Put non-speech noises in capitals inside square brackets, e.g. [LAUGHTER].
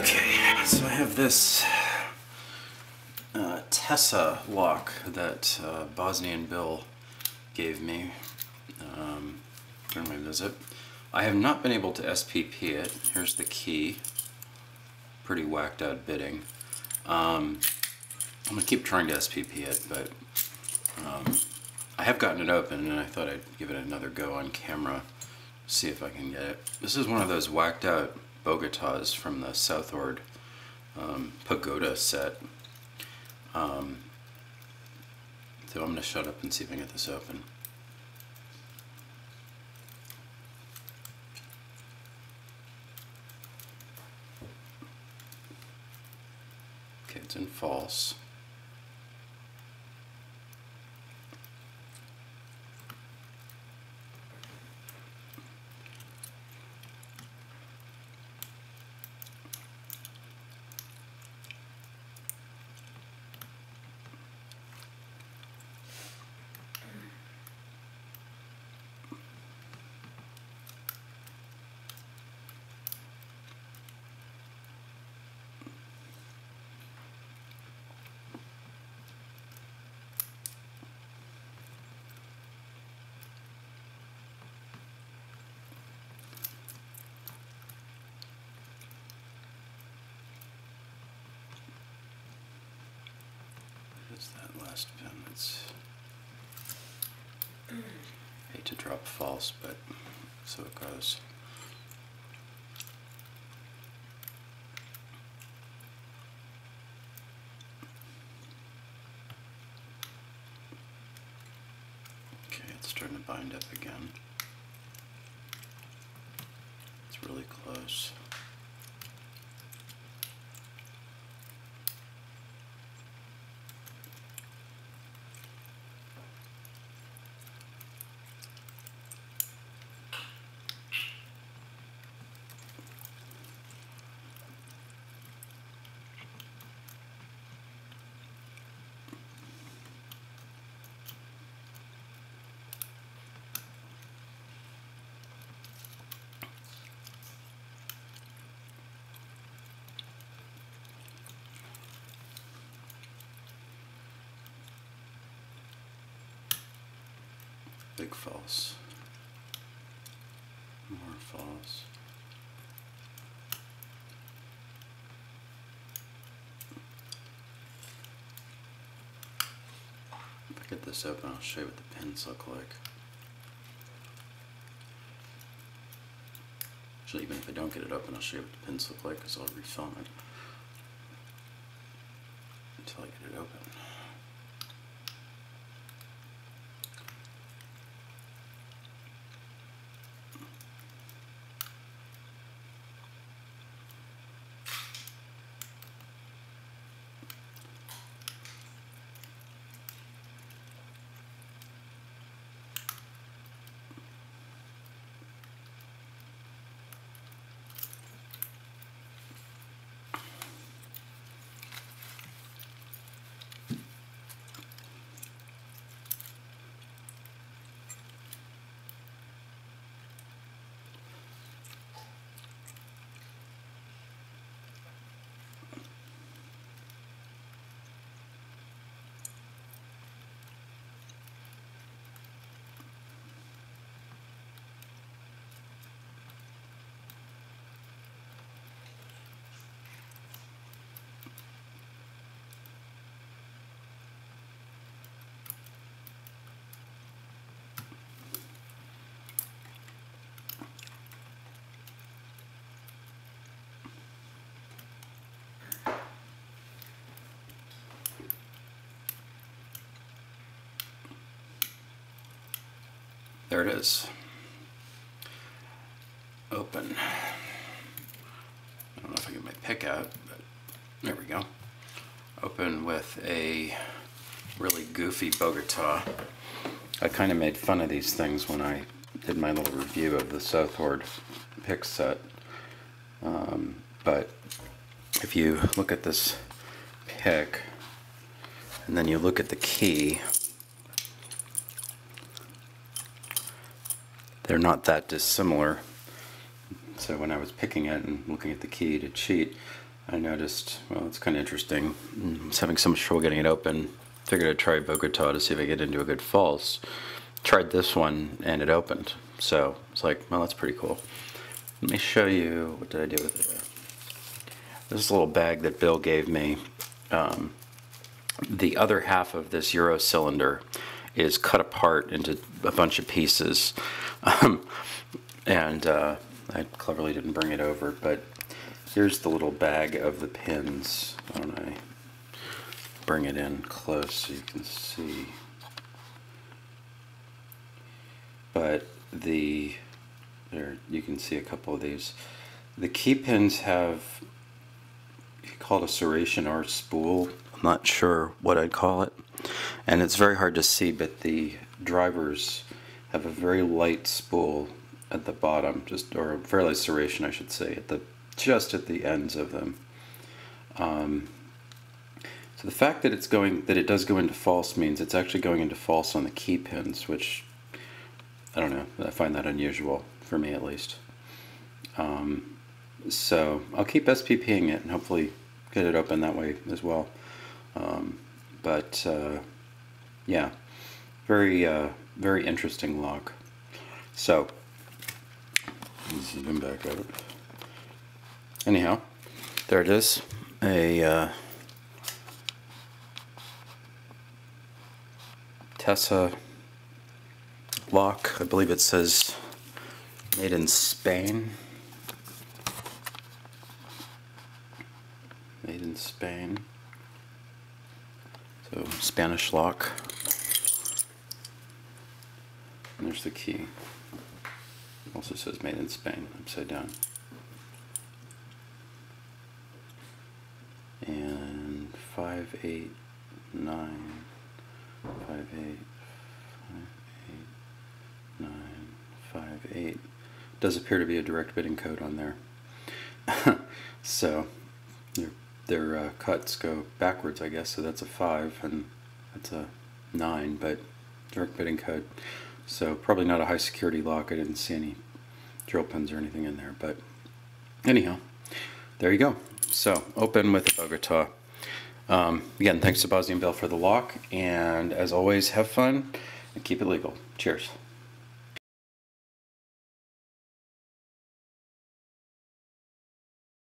Okay, so I have this uh, TESA lock that uh, Bosnian Bill gave me um, during my visit. I have not been able to SPP it. Here's the key. Pretty whacked out bitting. Um, I'm gonna keep trying to SPP it, but um, I have gotten it open and I thought I'd give it another go on camera, see if I can get it. This is one of those whacked out Bogotas from the Southord um, Pagoda set. Um, so I'm gonna shut up and see if I can get this open. Okay, it's in false. What's that last pin? It's hate to drop false, but so it goes. Okay, it's starting to bind up again. It's really close. Big false. More false. If I get this open, I'll show you what the pins look like. Actually, even if I don't get it open, I'll show you what the pins look like because I'll refilm it until I get it open. There it is. Open. I don't know if I get my pick out, but there we go. Open with a really goofy Bogota. I kind of made fun of these things when I did my little review of the Southord pick set. Um, but if you look at this pick, and then you look at the key, they're not that dissimilar. So when I was picking it and looking at the key to cheat, I noticed, well, it's kind of interesting. I was having so much trouble getting it open. Figured I'd try Bogota to see if I get into a good false. Tried this one and it opened. So it's like, well, that's pretty cool. Let me show you, what did I do with it? This little bag that Bill gave me. Um, the other half of this Euro cylinder is cut apart into a bunch of pieces. Um, and uh, I cleverly didn't bring it over, but here's the little bag of the pins. Why don't I bring it in close so you can see. But the, there, you can see a couple of these. The key pins have, you call it a serration or spool. I'm not sure what I'd call it. And it's very hard to see, but the drivers have a very light spool at the bottom, just or a fairly serration, I should say, at the just at the ends of them. Um, so the fact that it's going that it does go into false means it's actually going into false on the key pins, which I don't know. I find that unusual for me at least. Um, so I'll keep SPPing it and hopefully get it open that way as well. Um, but uh, yeah, very uh, very interesting lock. So zoom back out. Anyhow, there it is. A uh, TESA lock. I believe it says made in Spain. Made in Spain. So Spanish lock. And there's the key. Also says made in Spain, upside down. And five eight nine five eight five eight nine five eight does appear to be a direct bitting code on there. [LAUGHS] so their their uh, cuts go backwards, I guess. So that's a five and that's a nine, but direct bitting code. So probably not a high security lock. I didn't see any drill pins or anything in there. But anyhow, there you go. So open with a Bogota. Um, again, thanks to Bosnian Bill for the lock. And as always, have fun and keep it legal. Cheers.